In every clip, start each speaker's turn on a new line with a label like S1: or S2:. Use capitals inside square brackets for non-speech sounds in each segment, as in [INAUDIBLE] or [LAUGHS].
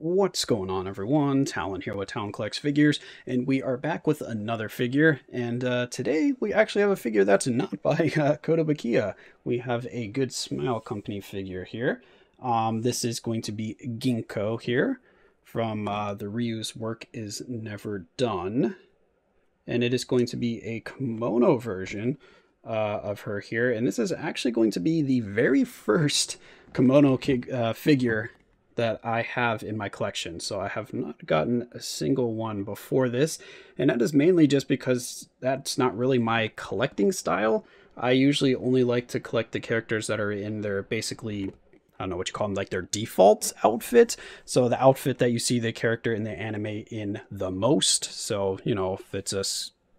S1: What's going on, everyone? Talen here with Talen Collects Figures, and we are back with another figure. And uh, today we actually have a figure that's not [LAUGHS] by uh, Kotobukiya. We have a Good Smile Company figure here. Um, this is going to be Ginko here from uh, the Ryuo's Work is Never Done. And it is going to be a kimono version uh, of her here. And this is actually going to be the very [LAUGHS] first kimono uh, figure that I have in my collection. So I have not gotten a single one before this, and that is mainly just because that's not really my collecting style. I usually only like to collect the characters that are in their basically I don't know what you call them, like their default outfit. So the outfit that you see the character in the anime in the most. So, you know, if it's a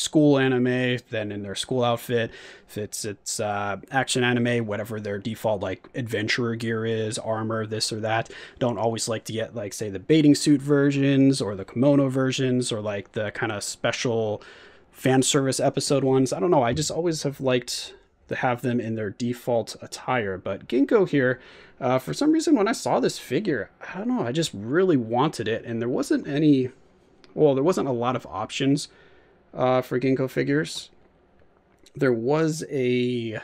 S1: school anime, then in their school outfit. If it's it's uh, action anime, whatever their default like adventurer gear is, armor, this or that. Don't always like to get like say the bathing suit versions or the kimono versions or like the kind of special fan service episode ones. I don't know. I just always have liked to have them in their default attire. But Ginko here, uh, for some reason, when I saw this figure, I don't know, I just really wanted it, and there wasn't any, well, there wasn't a lot of options uh, for Ginko figures. There was a,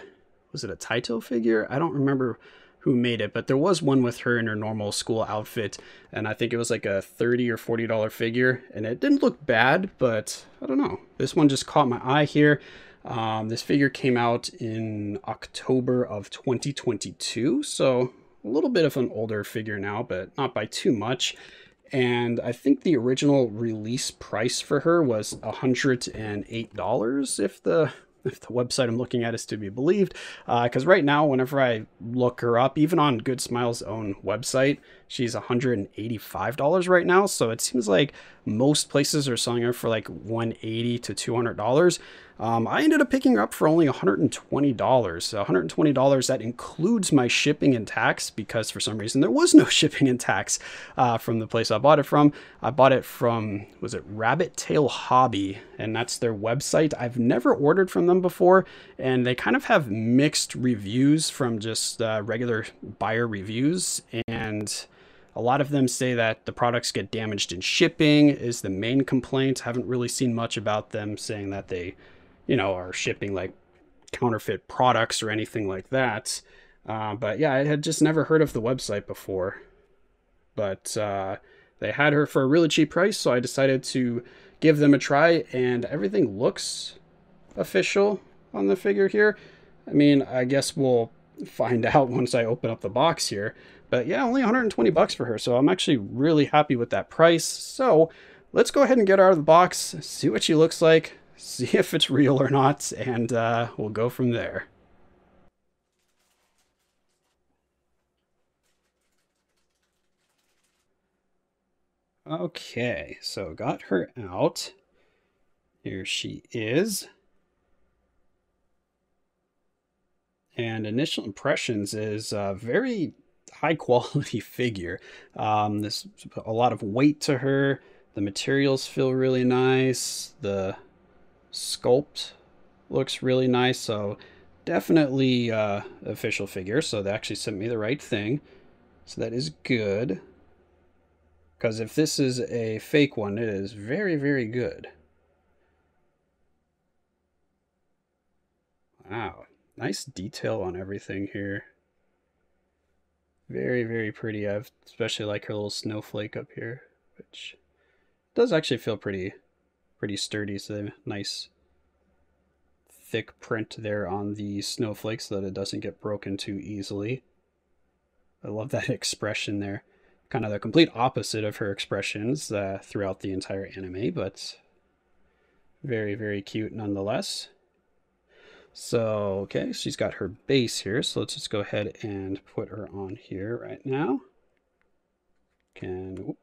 S1: was it a Taito figure? I don't remember who made it, but there was one with her in her normal school outfit, and I think it was like a 30 or $40 figure, and it didn't look bad, but I don't know. This one just caught my eye here. Um, this figure came out in October of 2022, so a little bit of an older figure now, but not by too much and I think the original release price for her was $108 if the if the website I'm looking at is to be believed. Because uh, right now, whenever I look her up, even on Good Smile's own website, she's $185 right now. So it seems like most places are selling her for like 180 to $200. Um, I ended up picking her up for only $120. So $120, that includes my shipping and tax because for some reason there was no [LAUGHS] shipping and tax uh, from the place I bought it from. I bought it from, was it Rabbit Tail Hobby? And that's their website. I've never ordered from them before, and they kind of have mixed reviews from just uh, regular buyer reviews. And a lot of them say that the products get damaged in shipping is the main complaint. I haven't really seen much about them saying that they you know, are shipping like counterfeit products or anything like that. Uh, but yeah, I had just never heard of the website before. But uh, they had her for a really cheap price, so I decided to give them a try, and everything looks official on the figure here. I mean, I guess we'll find [LAUGHS] out once I open up the box here. But yeah, only 120 bucks for her, so I'm actually really happy with that price. So let's go ahead and get her out of the box, see what she looks like, see [LAUGHS] if it's real or not, and uh, we'll go from there. Okay, so got her out. Here she is. And initial impressions is a very high [LAUGHS] quality figure. Um, a lot of weight to her. The materials feel really nice. The sculpt looks really nice. So definitely uh, official figure. So they actually sent me the right thing. So that is good. Because if this is a fake one, it is very, very good. Wow. Nice detail on everything here. Very, very pretty. I especially like her little snowflake up here, which does actually feel pretty pretty sturdy, so nice thick print there on the snowflake so that it doesn't get broken too easily. I love that [LAUGHS] expression there. Kind of the complete opposite of her expressions uh, throughout the entire anime, but very, very cute nonetheless. So, okay, she's got her base here, so let's just go ahead and put her on here right now. Can, whoop,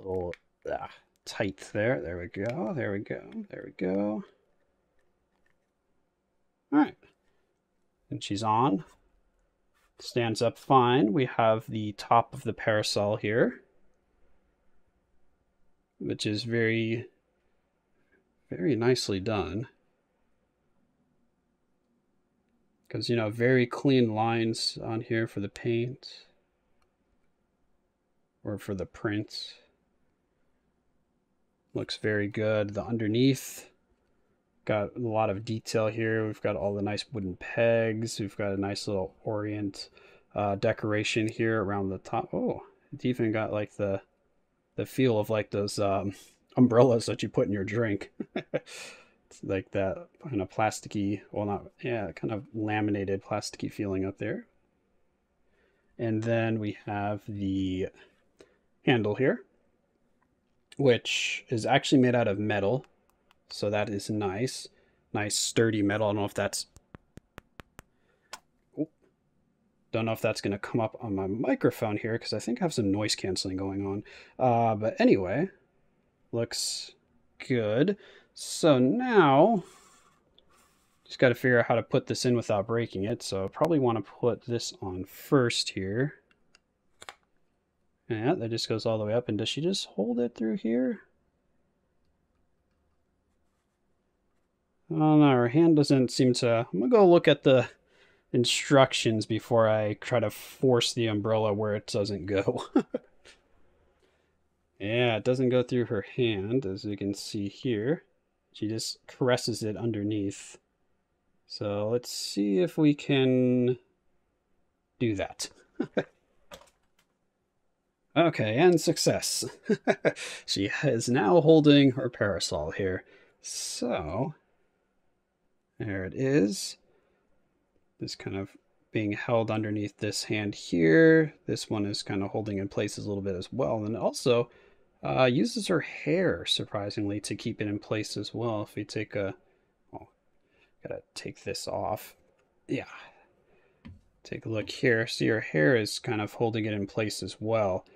S1: little ah, tight there. There we go. There we go. There we go. All right. And she's on. Stands up fine. We have the top of the parasol here, which is very, very nicely done. Because, you know, very clean lines on here for the paint. Or for the print. Looks very good. The underneath, got a lot of detail here. We've got all the nice wooden pegs. We've got a nice little orient uh, decoration here around the top. Oh, it even got like the the feel of like those um, [LAUGHS] umbrellas that you put in your drink. [LAUGHS] it's like that kind of plasticky, well not, yeah, kind of laminated plasticky feeling up there. And then we have the handle here, which is actually made out of metal. So that is nice. Nice sturdy metal. I don't know if that's Don't know if that's going to come up on my microphone here because I think I have some noise canceling going on. Uh, but anyway, looks good. So now, just got to figure out how to put this in without breaking it. So I probably want to put this on first here. Yeah, that just goes all the way up. And does she just hold it through here? Oh no, her hand doesn't seem to... I'm going to go look at the instructions before I try to force the umbrella where it doesn't go. [LAUGHS] yeah, it doesn't go through her hand, as you can see here. She just caresses it underneath. So let's see if we can do that. [LAUGHS] okay, and success. [LAUGHS] she is now holding her parasol here. So, there it is This kind of being held underneath this hand here. This one is kind of holding in place a little bit as well. And also uh, uses her hair, surprisingly, to keep it in place as well. If we take a... Oh, gotta take this off. Yeah. Take a look here. See, her hair is kind of holding it in place as well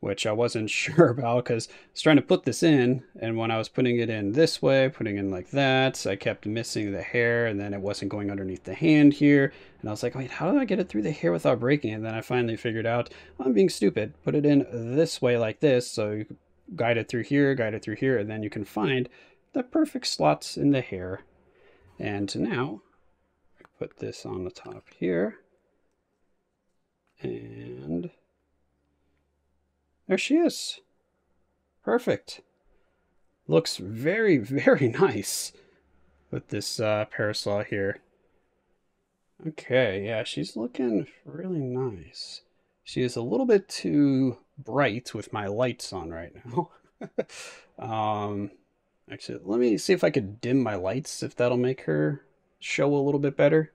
S1: which I wasn't [LAUGHS] sure about because I was trying to put this in, and when I was putting it in this way, putting in like that, I kept missing the hair, and then it wasn't going underneath the hand here, and I was like, wait, how do I get it through the hair without breaking it? And then I finally figured out, I'm being stupid. Put it in this way like this, so you guide it through here, guide it through here, and then you can find the perfect slots in the hair. And now, put this on the top here, and there she is. Perfect. Looks very, very [LAUGHS] nice with this uh, parasol here. Okay, yeah, she's looking really nice. She is a little bit too bright with my lights on right now. [LAUGHS] um, actually, let me see if I could dim my lights, if that'll make her show a little bit better.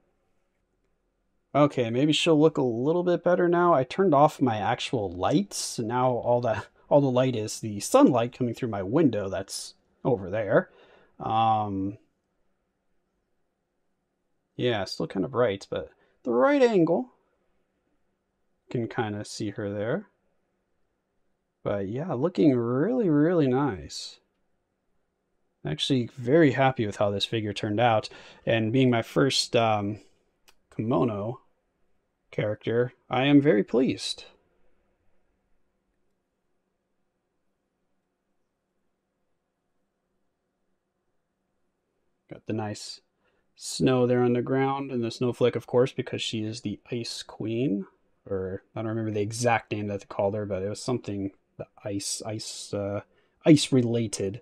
S1: Okay, maybe she'll look a little bit better now. I turned off my actual lights. So Now all the all the light is the sunlight coming through my window that's over there. Um, yeah, still kind of bright, but the right angle can kind of see her there. But yeah, looking really, really nice. Actually, very happy with how this figure turned out. And being my first um, kimono character, I am very pleased. Got the nice snow there on the ground, and the snowflake, of course, because she is the Ice Queen. Or I don't remember the exact name that they called her, but it was something the ice, ice, uh, ice related.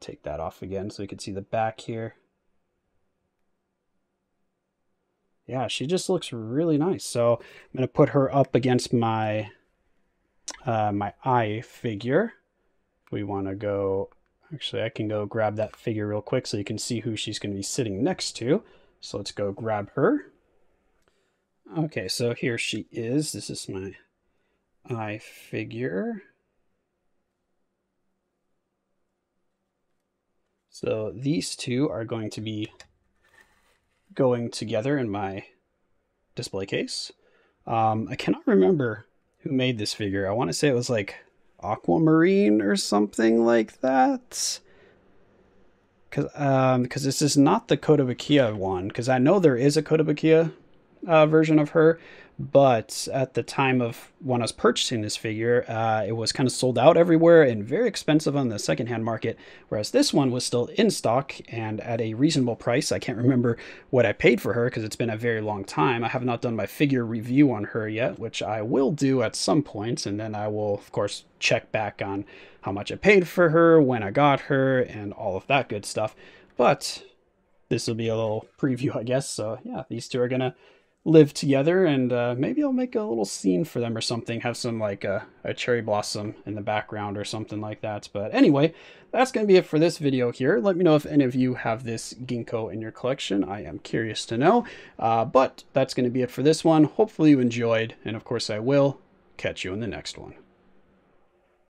S1: Take that off again so you can see the back here. Yeah, she just looks really nice. So I'm going to put her up against my uh, my Ai figure. We want to go, actually I can go grab that figure real quick so you can see who she's going to be sitting next to. So let's go grab her. Okay, so here she is. This is my Ai figure. So these two are going to be going together in my display case. Um, I cannot remember who made this figure. I want to say it was like Aquamarine or something like that. Because um, cause this is not the Kotobukiya one. Because I know there is a Kotobukiya uh, version of her but at the time of when I was purchasing this figure, uh, it was kind of sold out everywhere and very expensive on the secondhand market, whereas this one was still in stock and at a reasonable price. I can't remember what I paid for her because it's been a very long time. I have not done my figure review on her yet, which I will do at some point, and then I will, of course, check back on how much I paid for her, when I got her, and all of that good stuff. But this will be a little preview, I guess. So yeah, these two are gonna live together and uh, maybe I'll make a little scene for them or something have some like a, a, cherry blossom in the background or something like that but anyway that's going to be it for this video here. Let me know if any of you have this Ginko in your collection. I am curious to know uh, but that's going to be it for this one. Hopefully you enjoyed and of course I will catch you in the next one